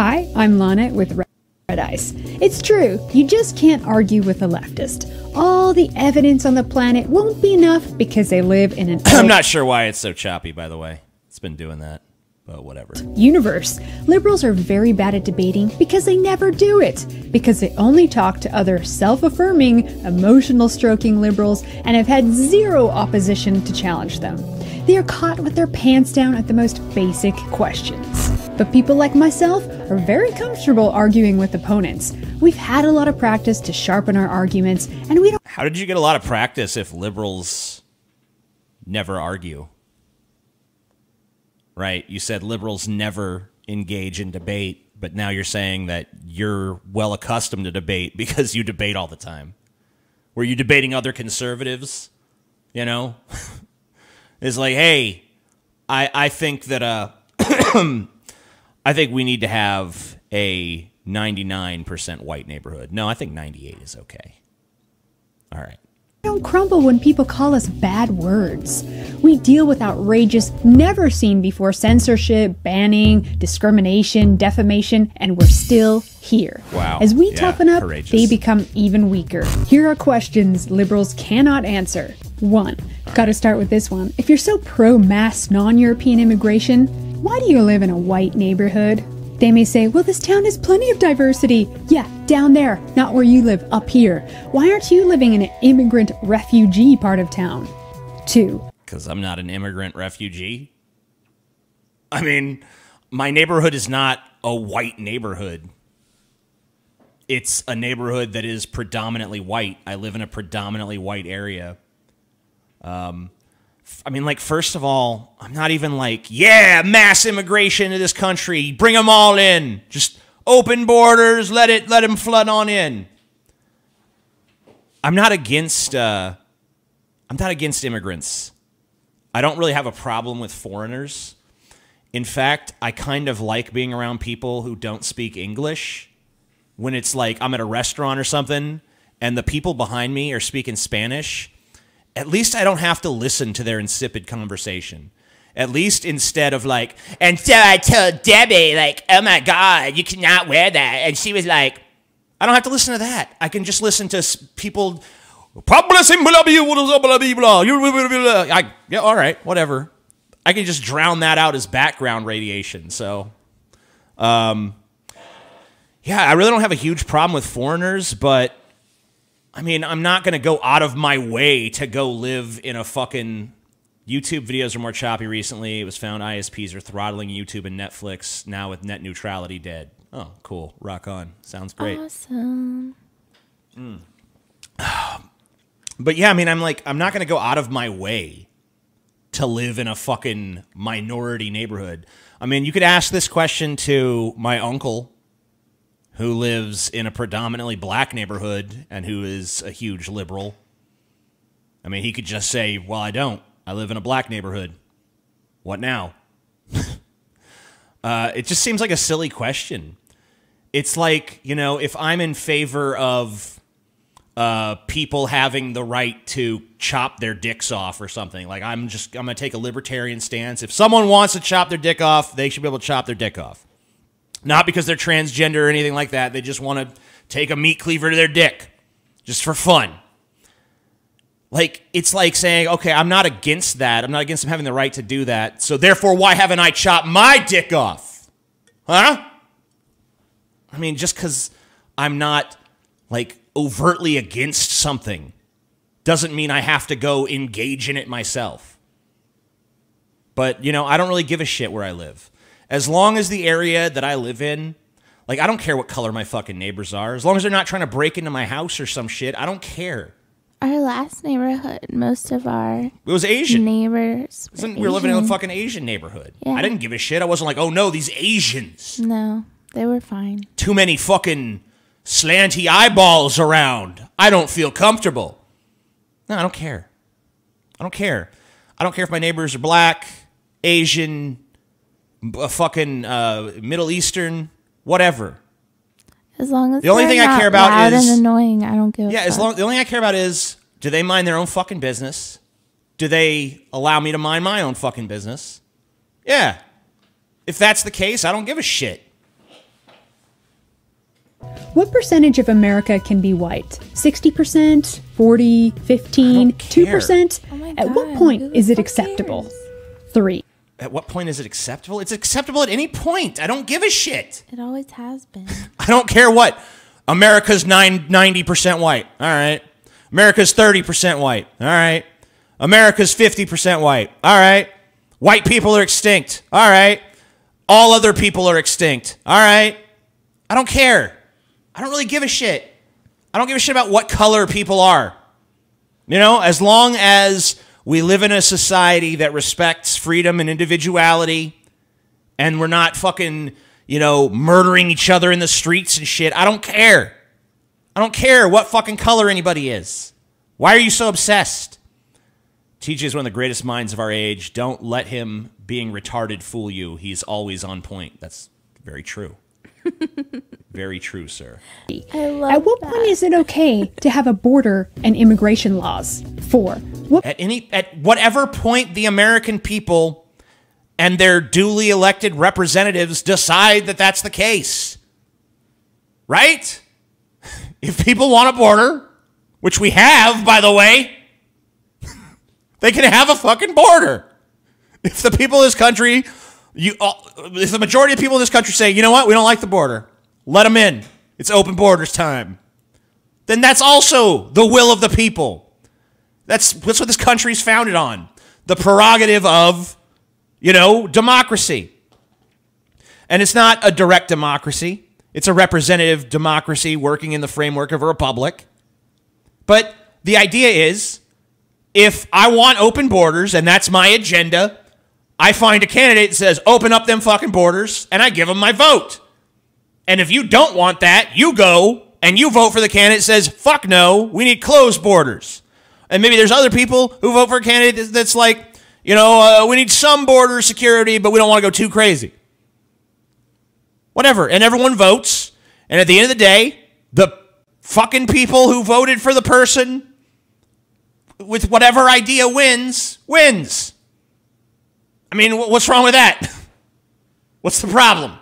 Hi, I'm Lana with Red Ice. It's true, you just can't argue with a leftist. All the evidence on the planet won't be enough because they live in an I'm not sure why it's so choppy, by the way. It's been doing that, but whatever. universe. Liberals are very bad at debating because they never do it. Because they only talk to other self affirming, emotional stroking liberals and have had zero opposition to challenge them. They are caught with their pants down at the most basic questions. But people like myself are very comfortable arguing with opponents. We've had a lot of practice to sharpen our arguments, and we don't How did you get a lot of practice if liberals never argue? Right? You said liberals never engage in debate, but now you're saying that you're well accustomed to debate because you debate all the time. Were you debating other conservatives? You know? it's like, hey, I, I think that uh I think we need to have a 99% white neighborhood. No, I think 98 is okay. All right. don't crumble when people call us bad words. We deal with outrageous, never seen before censorship, banning, discrimination, defamation, and we're still here. Wow. As we Yeah, toughen up, courageous. they become even weaker. Here are questions liberals cannot answer. One, gotta start with this one. If you're so pro mass non European immigration, why do you live in a white neighborhood? They may say, well, this town has plenty of diversity. Yeah, down there, not where you live, up here. Why aren't you living in an immigrant refugee part of town? Two, Because I'm not an immigrant refugee. I mean, my neighborhood is not a white neighborhood. It's a neighborhood that is predominantly white. I live in a predominantly white area. Um, I mean, like, first of all, I'm not even like, yeah, mass immigration to this country, bring them all in, just open borders, let it, let them flood on in. I'm not against, uh, I'm not against immigrants. I don't really have a problem with foreigners. In fact, I kind of like being around people who don't speak English. When it's like I'm at a restaurant or something and the people behind me are speaking Spanish, at least I don't have to listen to their insipid conversation. At least instead of like, and so I told Debbie, like, oh my God, you cannot wear that. And she was like, I don't have to listen to that. I can just listen to people. I, yeah, all right, whatever. I can just drown that out as background radiation. So, um, yeah, I really don't have a huge problem with foreigners, but I mean, I'm not going to go out of my way to go live in a fucking. YouTube videos are more choppy recently. It was found ISPs are throttling YouTube and Netflix now with net neutrality dead. Oh, cool. Rock on. Sounds great. Awesome. Mm. But yeah, I mean, I'm like, I'm not going to go out of my way to live in a fucking minority neighborhood. I mean, you could ask this question to my uncle, who lives in a predominantly black neighborhood and who is a huge liberal. I mean, he could just say, Well, I don't. I live in a black neighborhood. What now? uh, it just seems like a silly question. It's like, you know, if I'm in favor of uh, people having the right to chop their dicks off or something. Like I'm just I'm gonna take a libertarian stance. If someone wants to chop their dick off, they should be able to chop their dick off. Not because they're transgender or anything like that. They just want to take a meat cleaver to their dick, just for fun. Like it's like saying, okay, I'm not against that. I'm not against them having the right to do that. So therefore, why haven't I chopped my dick off? Huh? I mean, just because I'm not like overtly against something doesn't mean I have to go engage in it myself. But, you know, I don't really give a shit where I live. As long as the area that I live in, like, I don't care what color my fucking neighbors are. As long as they're not trying to break into my house or some shit, I don't care. Our last neighborhood, most of our It was Asian. neighbors. were We were living in a Asian. fucking Asian neighborhood. Yeah. I didn't give a shit. I wasn't like, oh no, these Asians. No, they were fine. Too many fucking slanty eyeballs around. I don't feel comfortable. No, I don't care. I don't care. I don't care if my neighbors are black, Asian, b- uh, fucking uh, Middle Eastern, whatever. As long as The only they're thing I care about loud is- and annoying. I don't give. a Yeah, as long the only thing I care about is do they mind their own fucking business? Do they allow me to mind my own fucking business? Yeah. If that's the case, I don't give a shit. What percentage of America can be white? 60%, 40, 15, care. 2%? Oh At what point who is it acceptable? cares? 3. At what point is it acceptable? It's acceptable at any point. I don't give a shit. It always has been. I don't care what. America's nine, 90% white. All right. America's 30% white. All right. America's 50% white. All right. White people are extinct. All right. All other people are extinct. All right. I don't care. I don't really give a shit. I don't give a shit about what color people are. You know, as long as we live in a society that respects freedom and individuality and we're not fucking, you know, murdering each other in the streets and shit, I don't care. I don't care what fucking color anybody is. Why are you so obsessed? TJ is one of the greatest minds of our age. Don't let him being retarded fool you. He's always on point. That's very true. very true, sir. I love At what that. point is it okay to have a border and immigration laws? 4. What At any at whatever point the American people and their duly elected representatives decide that that's the case. Right? If people want a border, which we have by the way, they can have a fucking border. If the people of this country you uh, if the majority of people in this country say, "You know what? We don't like the border. Let them in. It's open borders time." Then that's also the will of the people. That's that's what this country's founded on. The prerogative of, you know, democracy. And it's not a direct democracy. It's a representative democracy working in the framework of a republic. But the idea is if I want open borders and that's my agenda, I find a candidate that says open up them fucking borders and I give them my vote. And if you don't want that, you go and you vote for the candidate that says fuck no, we need closed borders. And maybe there's other people who vote for a candidate that's like, you know, uh, we need some border security, but we don't want to go too crazy. Whatever. And everyone votes. And at the end of the day, the fucking people who voted for the person with whatever idea wins, wins. I mean, what's wrong with that? What's the problem?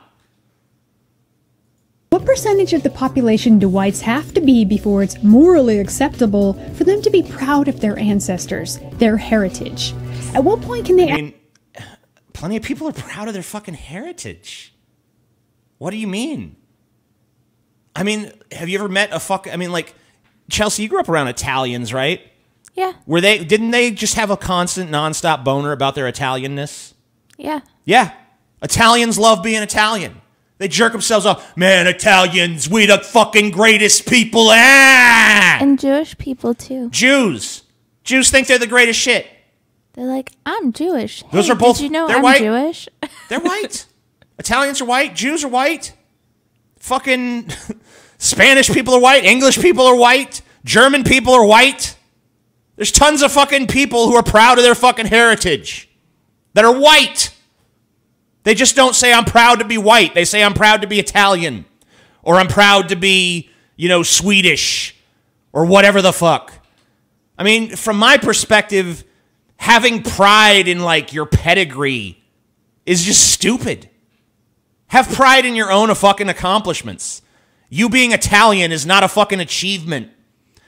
What percentage of the population do whites have to be before it's morally acceptable for them to be proud of their ancestors, their heritage? At what point can they I mean, plenty of people are proud of their fucking heritage. What do you mean? I mean, have you ever met a fuck? I mean, like Chelsea, you grew up around Italians, right? Yeah. Were they? Didn't they just have a constant, nonstop boner about their Italianness? Yeah. Yeah, Italians love being Italian. They jerk themselves off. Man, Italians, we the fucking greatest people. Ah! And Jewish people too. Jews, Jews think they're the greatest shit. They're like, I'm Jewish. Those Hey, are both- Did you know they're I'm white. Jewish? They're white. Italians are white. Jews are white. Fucking Spanish people are white. English people are white. German people are white. There's tons of fucking people who are proud of their fucking heritage that are white. They just don't say, I'm proud to be white. They say, I'm proud to be Italian or I'm proud to be, you know, Swedish or whatever the fuck. I mean, from my perspective, having pride in like your pedigree is just stupid. Have pride in your own fucking accomplishments. You being Italian is not a fucking achievement.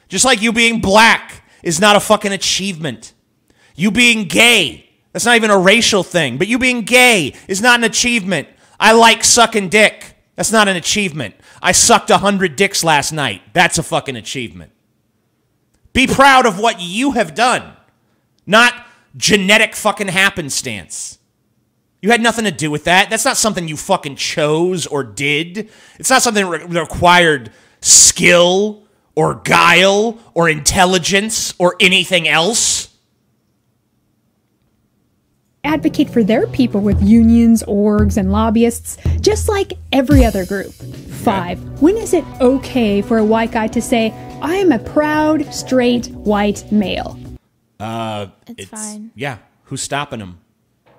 Just like you being black is not a fucking achievement. You being gay, that's not even a racial thing, but you being gay is not an achievement. I like sucking dick. That's not an achievement. I sucked a hundred dicks last night. That's a fucking achievement. Be proud of what you have done, not genetic fucking happenstance. You had nothing to do with that. That's not something you fucking chose or did. It's not something that re- required skill or guile or intelligence or anything else. Advocate for their people with unions, orgs, and lobbyists, just like every other group. 5. When is it okay for a white guy to say, I am a proud, straight, white male? Uh, It's, fine. Yeah. Who's stopping him?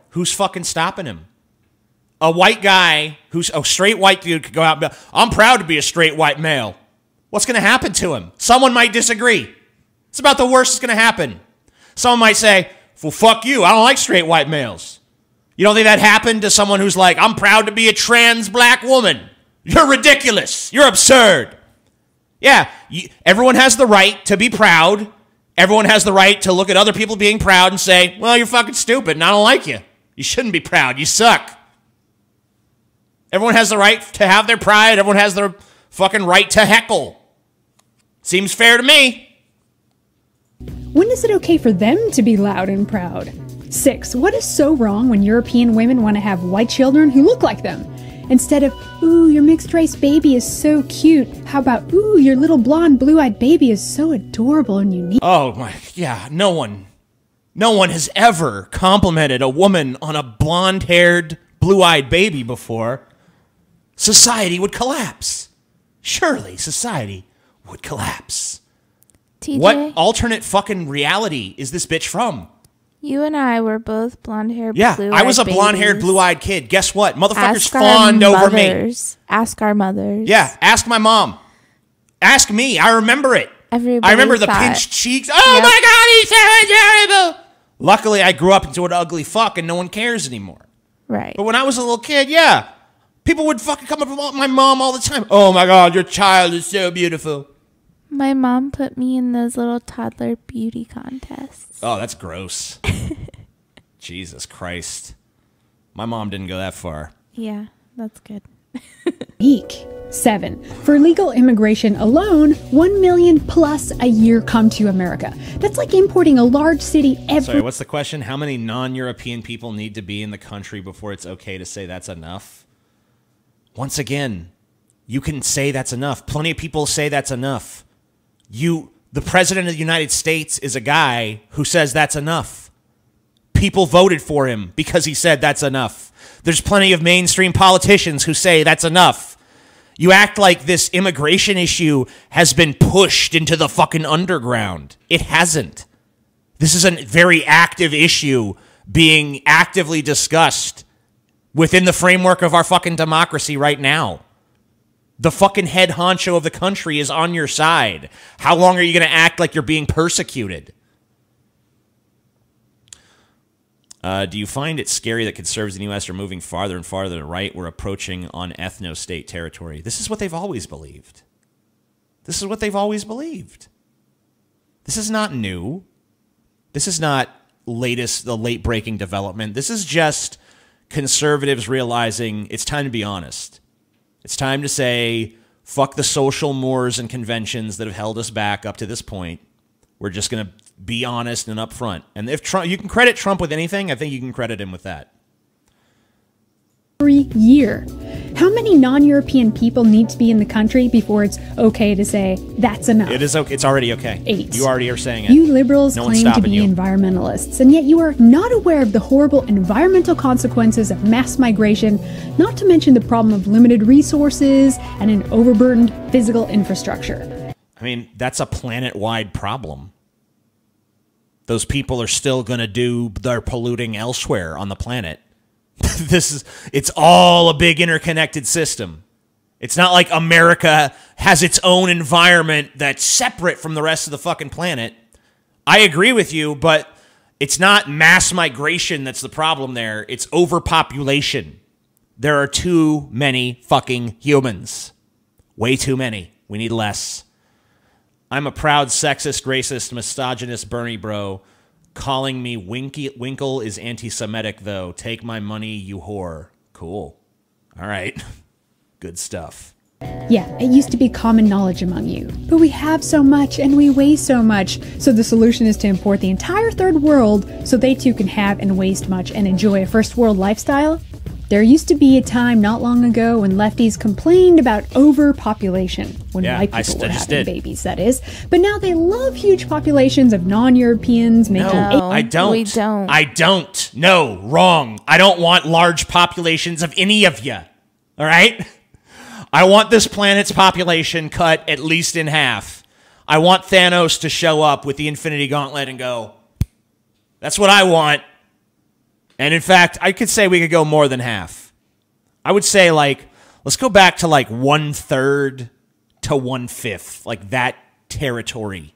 Who's fucking stopping him? A white guy who's a straight white dude could go out and be, I'm proud to be a straight white male. What's going to happen to him? Someone might disagree. It's about the worst that's going to happen. Someone might say, well, fuck you. I don't like straight white males. You don't think that happened to someone who's like, I'm proud to be a trans black woman? You're ridiculous. You're absurd. Yeah, you, everyone has the right to be proud. Everyone has the right to look at other people being proud and say, well, you're fucking stupid and I don't like you. You shouldn't be proud. You suck. Everyone has the right to have their pride. Everyone has their fucking right to heckle. Seems fair to me. When is it okay for them to be loud and proud? 6. What is so wrong when European women want to have white children who look like them? Instead of, ooh, your mixed race baby is so cute, how about, ooh, your little blonde, blue eyed baby is so adorable and unique? Oh my, yeah, no one, no one has ever complimented a woman on a blonde haired, blue eyed baby before. Society would collapse. Surely society would collapse. TJ, What alternate fucking reality is this bitch from? you and I were both blonde hair. Yeah, I was a blonde haired, blue eyed kid. Guess what? Motherfuckers Ask fawned over me. mothers. Ask our mothers. Yeah, ask my mom. Ask me. I remember it. Everybody I remember the thought- pinched cheeks. Oh Yep. my god, he's so terrible. Luckily, I grew up into an ugly fuck, and no one cares anymore. Right. But when I was a little kid, yeah, people would fucking come up to my mom all the time. Oh my god, your child is so beautiful. My mom put me in those little toddler beauty contests. Oh, that's gross. Jesus Christ. My mom didn't go that far. Yeah, that's good. Unique. 7. For legal immigration alone, 1 million plus a year come to America. That's like importing a large city every Sorry, what's the question? How many non European people need to be in the country before it's okay to say that's enough? Once again, you can say that's enough. Plenty of people say that's enough. You, the president of the United States, is a guy who says that's enough. People voted for him because he said that's enough. There's plenty of mainstream politicians who say that's enough. You act like this immigration issue has been pushed into the fucking underground. It hasn't. This is a very active issue being actively discussed within the framework of our fucking democracy right now. The fucking head honcho of the country is on your side. How long are you going to act like you're being persecuted? Uh, do you find it scary that conservatives in the U.S. are moving farther and farther to the right? We're approaching on ethno state territory. This is what they've always believed. This is what they've always believed. This is not new. This is not latest, the late breaking development. This is just conservatives realizing it's time to be honest. It's time to say, fuck the social mores and conventions that have held us back up to this point. We're just going to be honest and upfront. And if Trump, you can credit Trump with anything, I think you can credit him with that. Every year. How many non European people need to be in the country before it's okay to say that's enough? It is okay. It's already okay. Eight. You already are saying it. You liberals No claim to be you. environmentalists, and yet you are not aware of the horrible environmental consequences of mass migration, not to mention the problem of limited resources and an overburdened physical infrastructure. I mean, that's a planet wide problem. Those people are still going to do their polluting elsewhere on the planet. this is, it's all a big interconnected system. It's not like America has its own environment that's separate from the rest of the fucking planet. I agree with you, but it's not mass migration that's the problem there. It's overpopulation. There are too many fucking humans. Way too many. We need less. I'm a proud sexist, racist, misogynist Bernie bro. Calling me Winky, Winkle is anti Semitic, though. Take my money, you whore. Cool. All right. Good stuff. Yeah, it used to be common knowledge among you. But we have so much and we waste so much, so the solution is to import the entire third world so they too can have and waste much and enjoy a first world lifestyle? There used to be a time not long ago when lefties complained about overpopulation, when Yeah, white people st- were having did. babies, that is. But now they love huge populations of non Europeans making No. I don't. we don't. I don't. No, wrong. I don't want large populations of any of you. All right? I want this planet's population cut at least in half. I want Thanos to show up with the Infinity Gauntlet and go, that's what I want. And in fact, I could say we could go more than half. I would say, like, let's go back to like one third to one fifth, like that territory.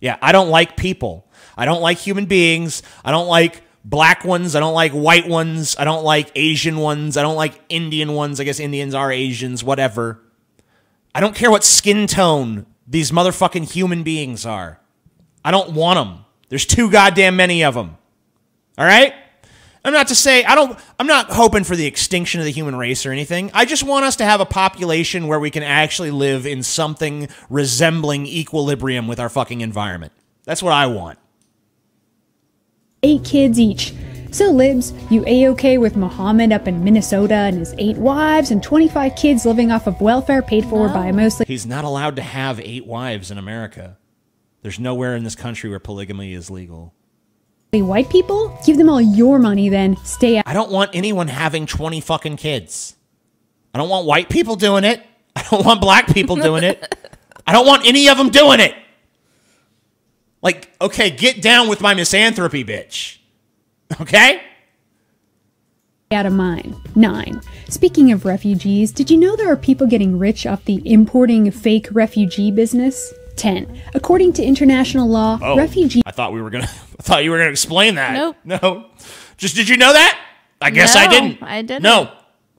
Yeah, I don't like people. I don't like human beings. I don't like black ones. I don't like white ones. I don't like Asian ones. I don't like Indian ones. I guess Indians are Asians, whatever. I don't care what skin tone these motherfucking human beings are. I don't want them. There's too goddamn many of them. All right? I'm not to say I don't I'm not hoping for the extinction of the human race or anything. I just want us to have a population where we can actually live in something resembling equilibrium with our fucking environment. That's what I want. Eight kids each. So, Libs, you A-OK with Muhammad up in Minnesota and his eight wives and 25 kids living off of welfare paid for by mostly He's not allowed to have eight wives in America. There's nowhere in this country where polygamy is legal. White people? Give them all your money then. Stay out. I don't want anyone having 20 fucking kids. I don't want white people doing it. I don't want black people doing it. I don't want any of them doing it. Like, okay, get down with my misanthropy, bitch. Okay? out of mine. 9. Speaking of refugees, did you know there are people getting rich off the importing fake refugee business? 10. According to international law, Oh, refugee I thought we were gonna. I thought you were gonna explain that. Nope. No. Just did you know that? I guess I didn't. I didn't. No.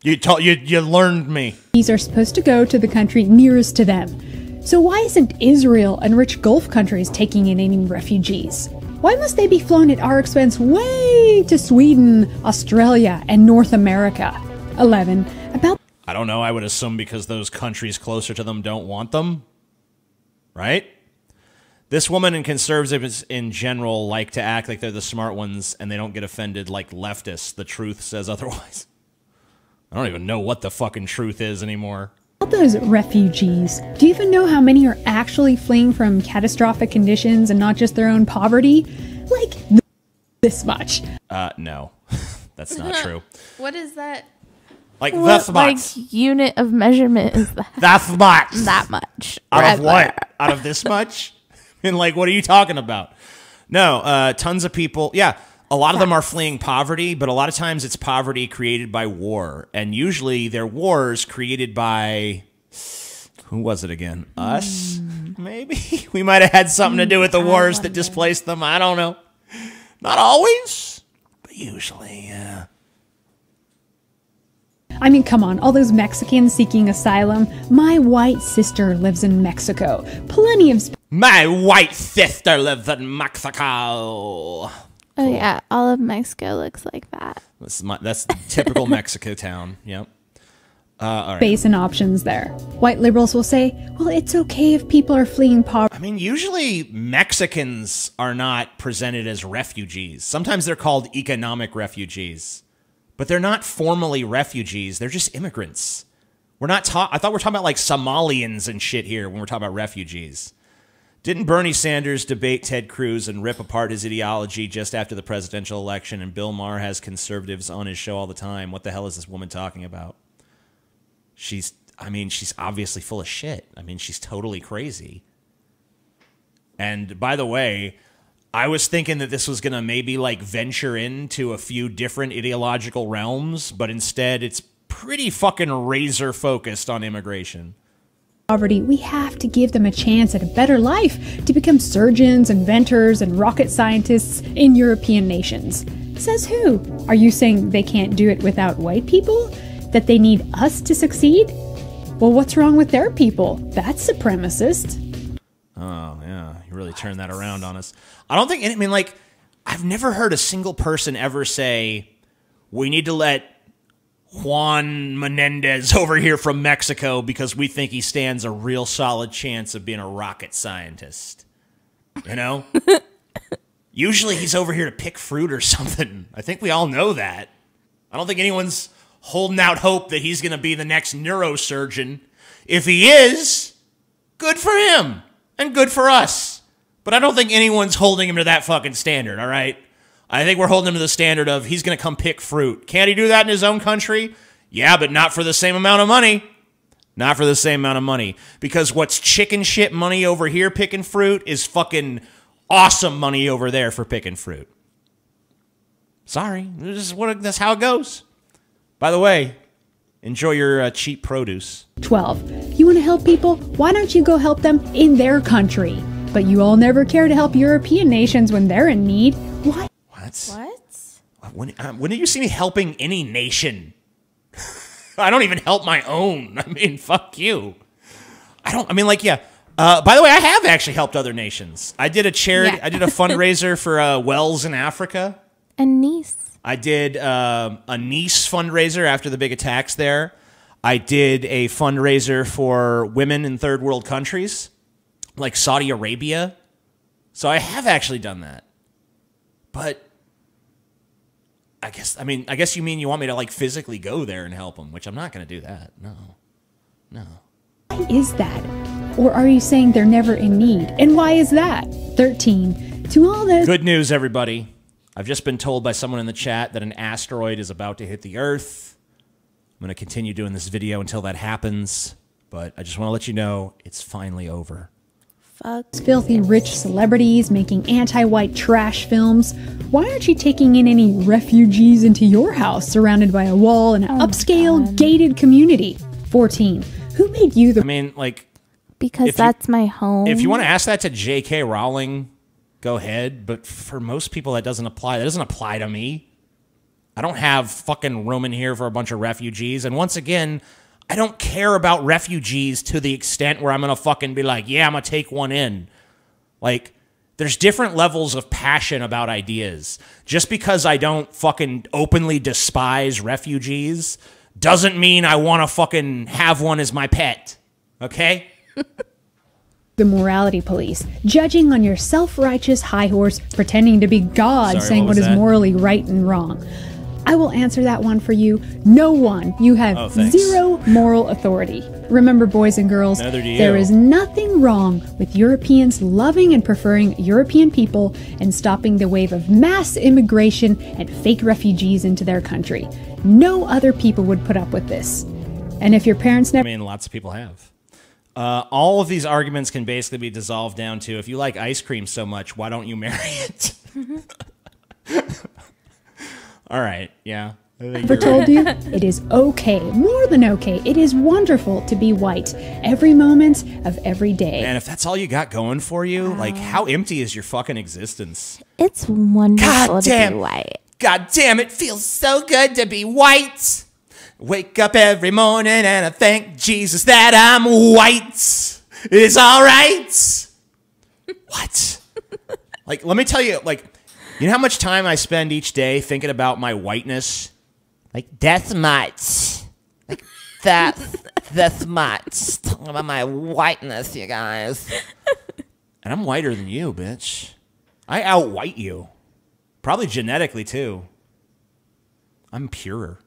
You told you you learned me. These are supposed to go to the country nearest to them. So why isn't Israel and rich Gulf countries taking in any refugees? Why must they be flown at our expense way to Sweden, Australia, and North America? 11. About I don't know. I would assume because those countries closer to them don't want them. Right? This woman and conservatives in general like to act like they're the smart ones and they don't get offended like leftists. The truth says otherwise. I don't even know what the fucking truth is anymore. About those refugees, do you even know how many are actually fleeing from catastrophic conditions and not just their own poverty? Like th- this much. Uh, no. That's not true. What is that? Like, What that's like much. unit of measurement is that? That's much. that much? Out of what? Out of this much? and like, what are you talking about? No, uh, tons of people. Yeah, a lot of them are fleeing poverty, but a lot of times it's poverty created by war, and usually they're wars created by who was it again? Us? Maybe we might have had something to do with the wars that displaced them. I don't know. Not always, but usually, yeah. I mean, come on, all those Mexicans seeking asylum. My white sister lives in Mexico. Plenty of My white sister lives in Mexico. Oh yeah, all of Mexico looks like that. That's my, that's typical Mexico town. Yep. Uh, all right. space and options there. White liberals will say, well, it's okay if people are fleeing poverty. I mean, usually Mexicans are not presented as refugees. Sometimes they're called economic refugees, but they're not formally refugees. They're just immigrants. We're not talking. I thought we are talking about like Somalians and shit here when we're talking about refugees. Didn't Bernie Sanders debate Ted Cruz and rip apart his ideology just after the presidential election? And Bill Maher has conservatives on his show all the time. What the hell is this woman talking about? She's, I mean, she's obviously full of shit. I mean, she's totally crazy. And by the way, I was thinking that this was going to maybe like venture into a few different ideological realms, but instead it's pretty fucking razor focused on immigration. poverty, we have to give them a chance at a better life to become surgeons, inventors, and rocket scientists in European nations. Says who? Are you saying they can't do it without white people? That they need us to succeed? Well, what's wrong with their people? That's supremacist. Oh, yeah. You really turned that around on us. I don't think, I mean, like, I've never heard a single person ever say, we need to let Juan Menendez over here from Mexico because we think he stands a real solid chance of being a rocket scientist. You know? Usually he's over here to pick fruit or something. I think we all know that. I don't think anyone's holding out hope that he's going to be the next neurosurgeon. If he is, good for him and good for us. But I don't think anyone's holding him to that fucking standard, all right? I think we're holding him to the standard of he's going to come pick fruit. Can't he do that in his own country? Yeah, but not for the same amount of money. Not for the same amount of money. Because what's chicken shit money over here picking fruit is fucking awesome money over there for picking fruit. Sorry, this is what that's how it goes. By the way, enjoy your uh, cheap produce. 12. You want to help people? Why don't you go help them in their country? But you all never care to help European nations when they're in need. Why? What? What? when uh, when did you see me helping any nation? I don't even help my own. I mean, fuck you. I don't. I mean, like, yeah. Uh, by the way, I have actually helped other nations. I did a charity. Yeah. I did a fundraiser for uh, wells in Africa. And Nice. I did um a Nice fundraiser after the big attacks there. I did a fundraiser for women in third world countries, like Saudi Arabia. So I have actually done that. But I guess I mean I guess you mean you want me to like physically go there and help them, which I'm not going to do that. No. No. Why is that? Or are you saying they're never in need? And why is that? 13. To all those Good news, everybody. I've just been told by someone in the chat that an asteroid is about to hit the Earth. I'm going to continue doing this video until that happens, but I just want to let you know it's finally over. Fuck. filthy rich celebrities making anti white trash films, why aren't you taking in any refugees into your house surrounded by a wall and an oh upscale, gated community? 14. Who made you the I mean, like, Because If you- that's my home. if you want to ask that to J.K. Rowling, go ahead, but for most people, that doesn't apply. That doesn't apply to me. I don't have fucking room in here for a bunch of refugees. And once again, I don't care about refugees to the extent where I'm going to fucking be like, yeah, I'm going to take one in. Like, there's different levels of passion about ideas. Just because I don't fucking openly despise refugees doesn't mean I want to fucking have one as my pet. Okay? the morality police, judging on your self righteous high horse, pretending to be God, Sorry, saying what what is that? morally right and wrong. I will answer that one for you. No one. You have Oh, zero moral authority. Remember, boys and girls, there is nothing wrong with Europeans loving and preferring European people and stopping the wave of mass immigration and fake refugees into their country. No other people would put up with this. And if your parents never. I mean, lots of people have. Uh, all of these arguments can basically be dissolved down to if you like ice cream so much, why don't you marry it? all right, yeah. I ever told you, it is okay, more than okay. It is wonderful to be white every moment of every day. And if that's all you got going for you, like how empty is your fucking existence? it's wonderful God to damn. be white. God damn, it feels so good to be white. Wake up every morning and I thank Jesus that I'm white. It's all right. what? like, let me tell you, like, you know how much time I spend each day thinking about my whiteness? Like, death much. Like, that, that's much. Talking about my whiteness, you guys. and I'm whiter than you, bitch. I out white you. Probably genetically too. I'm purer.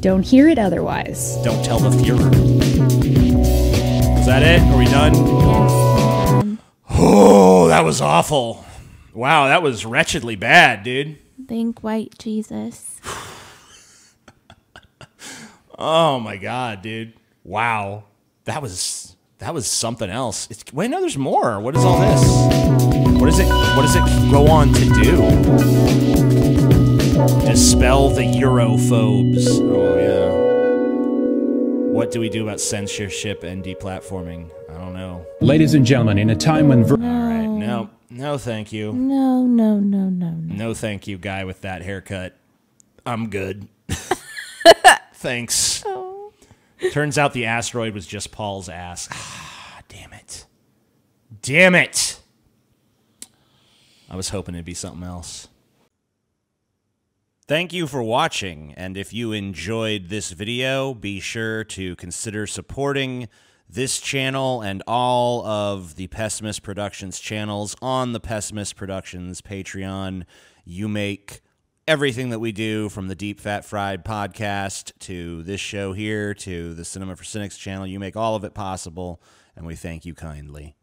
Don't hear it otherwise. Don't tell the Führer. Is that it? Are we done? Yes. Oh, that was awful. Wow, that was wretchedly bad, dude. Thank white Jesus. Oh my god, dude. Wow. That was that was something else. It's wait, no, there's more. What is all this? What is it what does it go on to do? Dispel the Europhobes. Oh yeah. What do we do about censorship and deplatforming? I don't know. Ladies and gentlemen, in a time when ver- All right. No. No, thank you. No, no, no, no, no. No, thank you, guy with that haircut. I'm good. Thanks. Turns out the asteroid was just Paul's ass. Ah, damn it. Damn it. I was hoping it'd be something else. Thank you for watching, and if you enjoyed this video, be sure to consider supporting this channel and all of the Pessimist Productions channels on the Pessimist Productions Patreon. You make everything that we do from the Deep Fat Fried podcast to this show here to the Cinema for Cynics channel. You make all of it possible, and we thank you kindly.